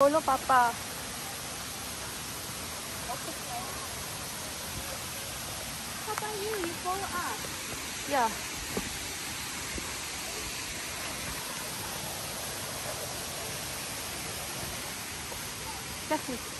Follow Papa. How about you? You follow us. Yeah. That's it.